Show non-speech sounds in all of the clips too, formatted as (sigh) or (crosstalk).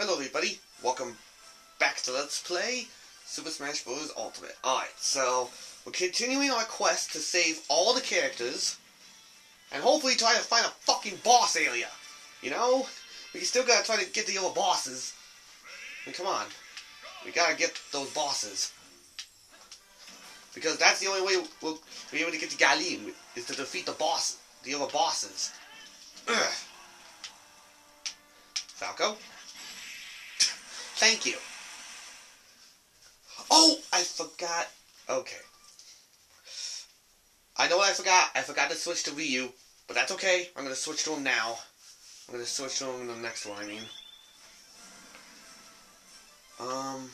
Hello everybody, welcome back to Let's Play Super Smash Bros. Ultimate. Alright, so we're continuing our quest to save all the characters and hopefully try to find a fucking boss area. You know? We still gotta try to get the other bosses. I mean, come on. We gotta get those bosses. Because that's the only way we'll be able to get to Galeem, is to defeat the boss, the other bosses. (clears throat) Falco? Thank you. Oh, I forgot. Okay. I know what I forgot. I forgot to switch to Ryu, but that's okay. I'm gonna switch to him now. I'm gonna switch to him in the next one. I mean. Um.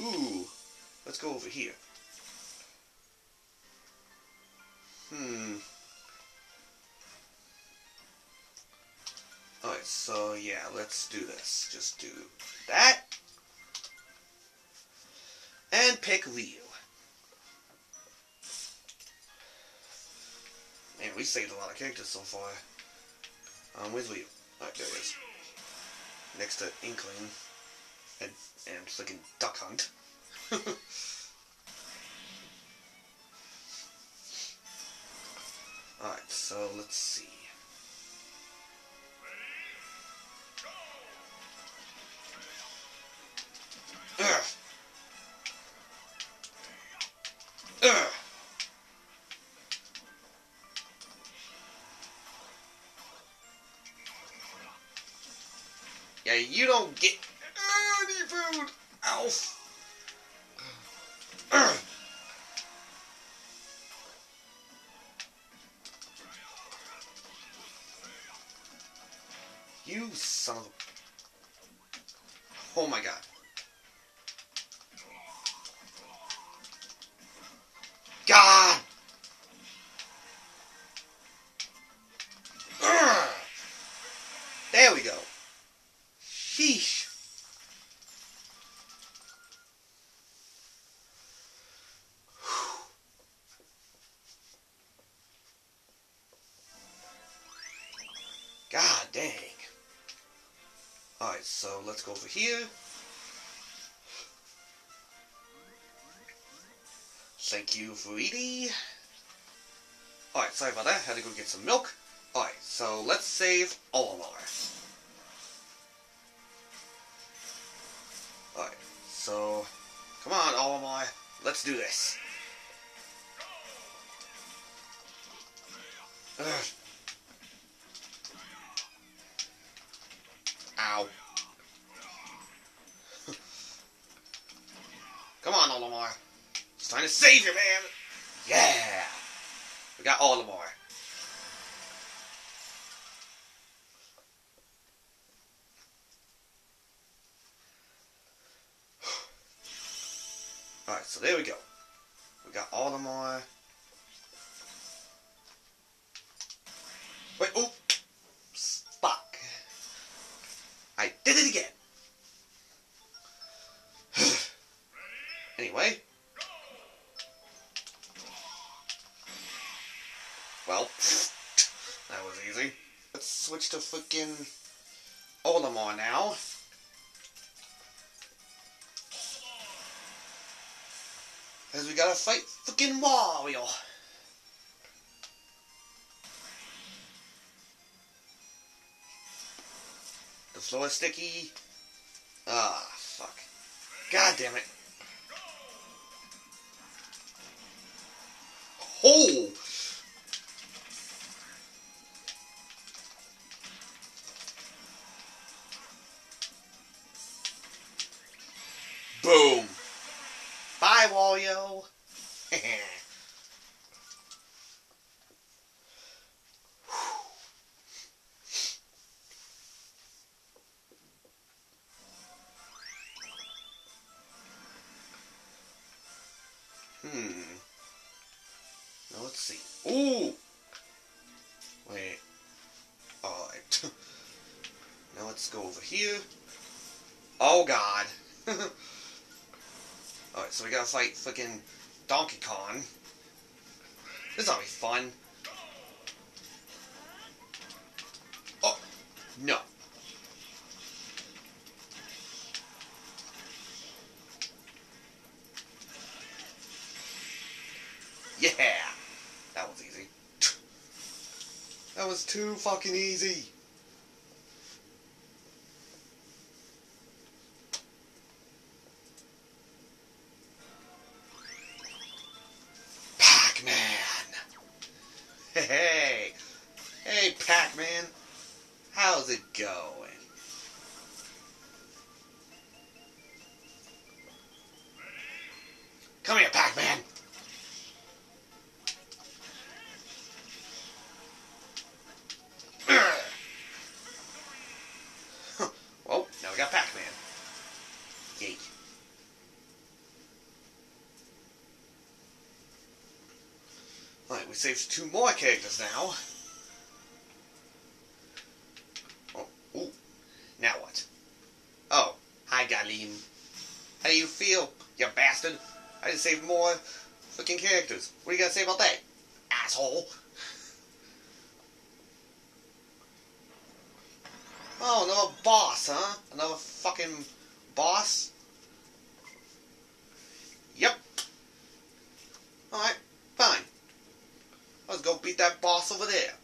Ooh. Let's go over here. Hmm. Alright, so yeah, let's do this. Just do that. And pick Ryu. Man, we saved a lot of characters so far. Um, where's Ryu? Alright, there he is. Next to Inkling. And, and freaking Duck Hunt. (laughs) Alright, so let's see. Yeah, you don't get any food, Alf. You son of a... Oh my god. Alright, so let's go over here. Thank you eating. Alright, sorry about that. Had to go get some milk. Alright, so let's save Olimar. Alright, so come on, Olimar. Let's do this. Ugh. Ow. Come on, Olimar. It's time to save you, man. Yeah. We got Olimar. (sighs) Alright, so there we go. We got Olimar. Wait, oh! Spock. I did it again. To freaking Olimar now. Because we gotta fight freaking Wario. The floor is sticky. Ah, fuck. God damn it. Oh! Boom! Bye, Wario! (laughs) hmm. Now let's see. Ooh! Wait. Alright. (laughs) now let's go over here. Oh god. (laughs) so we gotta fight fucking Donkey Kong. This ought to be fun. Oh, no. Yeah! That was easy. (laughs) That was too fucking easy. Hey! Hey, Pac-Man! How's it going? Come here, Pac-Man! well, now we got Pac-Man. Yay. Alright, we saved two more characters now. Oh, ooh. Now what? Oh, hi, Galeem. How do you feel, you bastard? I just saved more fucking characters. What are you gonna say about that, asshole? Oh, another boss, huh? Another fucking boss? Yep. Alright, fine. Let's go beat that boss over there.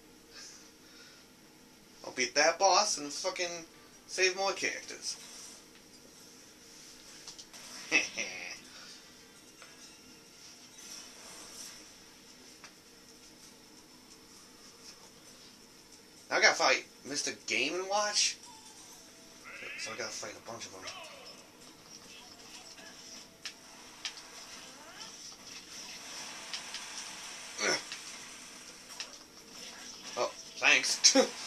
I'll beat that boss and fucking save more characters. (laughs) Now I gotta fight Mr. Game and Watch. So I gotta fight a bunch of them. Ugh. Oh, thanks. (laughs)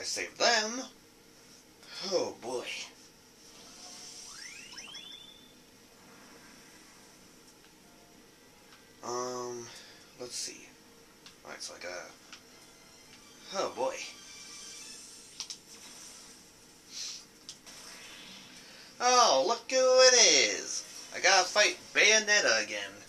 I saved them. Oh boy. Um, let's see. Alright, so I got. Oh boy. Oh, look who it is! I gotta fight Bayonetta again.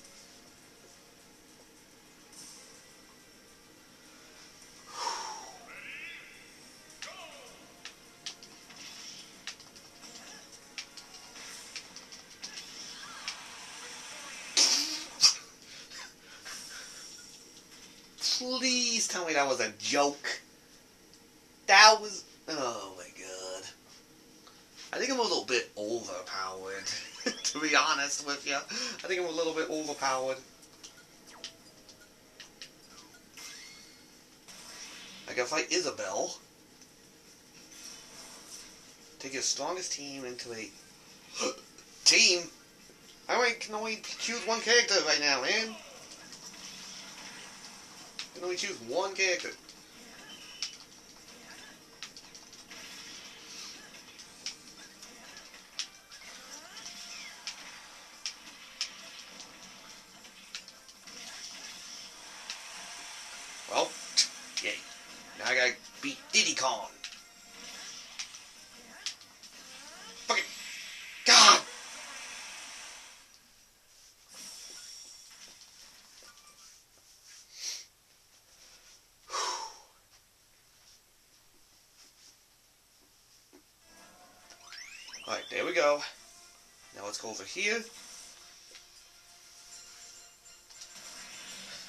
Please tell me that was a joke. That was. Oh my god. I think I'm a little bit overpowered. (laughs) to be honest with you, I think I'm a little bit overpowered. I gotta fight Isabelle. Take your strongest team into a (gasps) team. I can only choose one character right now, man. Can only choose one character. Alright, there we go. Now let's go over here.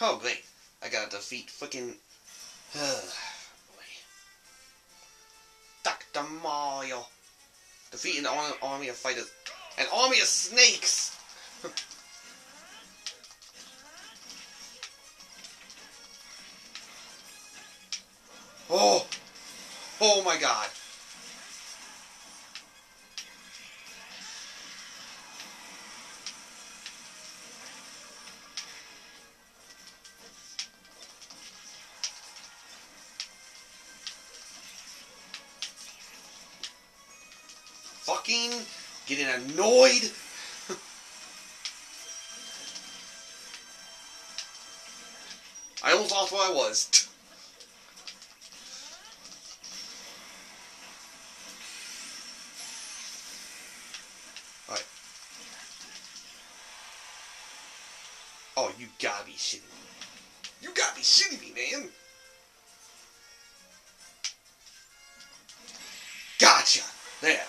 Oh, great. I gotta defeat fucking. (sighs) Dr. Mario. Defeat an army of fighters. An army of snakes! (laughs) oh! Oh my god. Annoyed. I almost lost where I was. Alright. Oh, you gotta be shitting me. You gotta be shitting me, man. Gotcha. There.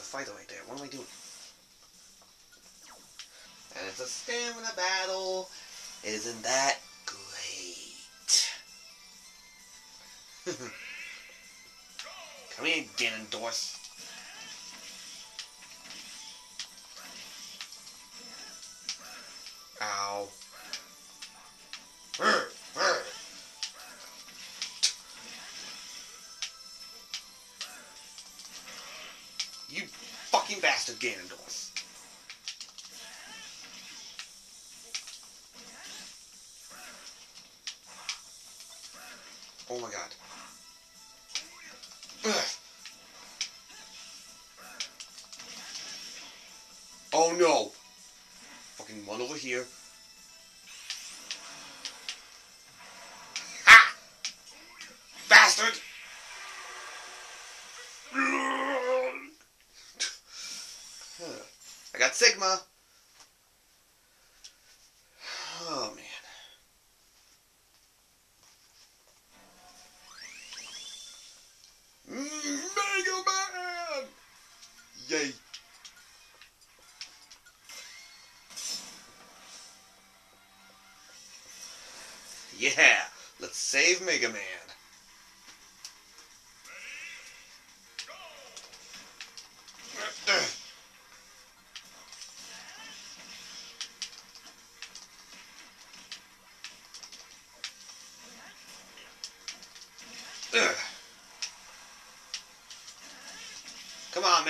A fighter right there. What am I doing? And it's a stamina battle. Isn't that great? Come here, Ganondorf. You fucking bastard, Ganondorf. Oh my god. Ugh. Oh no! Fucking one over here. I got Sigma.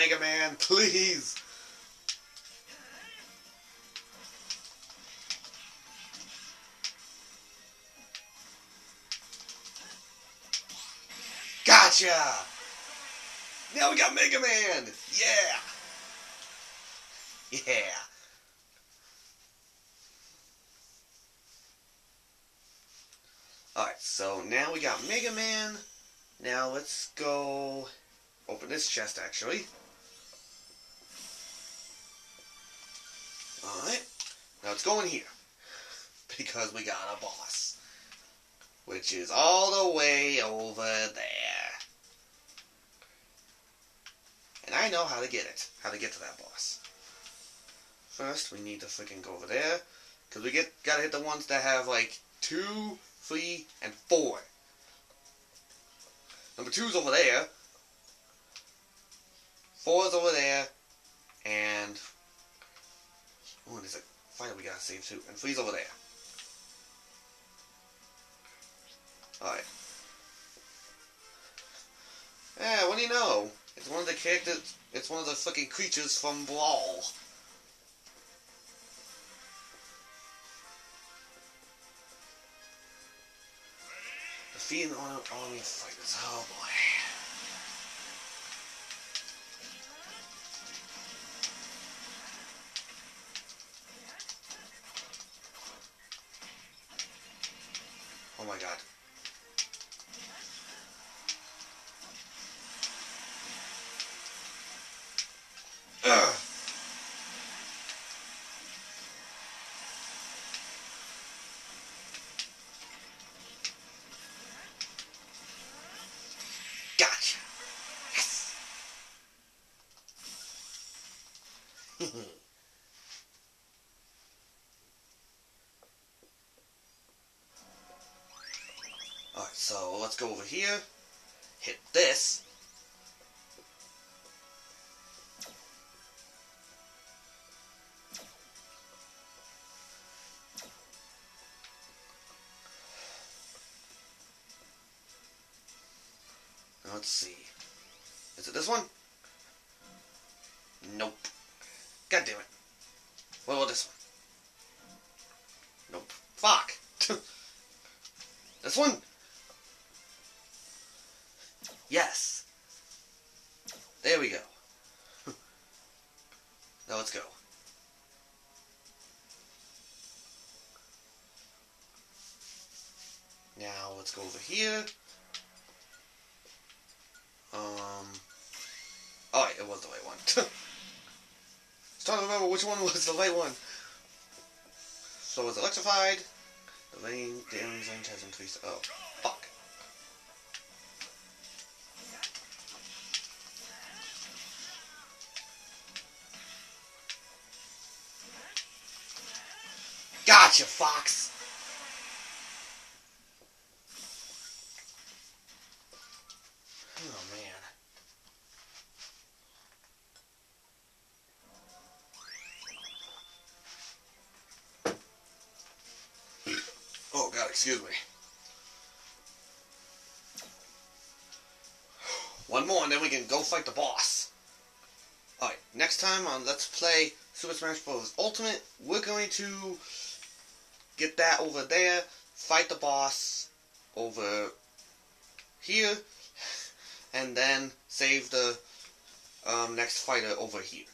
Mega Man, please. Gotcha! Now we got Mega Man! Yeah! Yeah! Alright, so now we got Mega Man. Now let's go open this chest actually. Alright. Now let's go in here. Because we got a boss. Which is all the way over there. And I know how to get it. How to get to that boss. First, we need to freaking go over there. Because we get gotta hit the ones that have like two, three, and four. Number two's over there. Four's over there. And oh, there's a fighter we gotta save too. And three's over there. Alright. Yeah, what do you know? It's one of the characters. It's one of the fucking creatures from Brawl. Defeating on army fighters. Oh boy. (coughs) Alright, so let's go over here, hit this. Let's see. Is it this one? Nope. God damn it. What about this one? Nope. Fuck. (laughs) this one? Yes. There we go. (laughs) now let's go. Now let's go over here. Um. Oh, it was the right (laughs) one. trying to remember which one was the right one. So it was electrified. The enemy's range has increased. Oh, fuck. Gotcha, Fox! Excuse me. One more, and then we can go fight the boss. Alright, next time on Let's Play Super Smash Bros. Ultimate, we're going to get that over there, fight the boss over here, and then save the um, next fighter over here.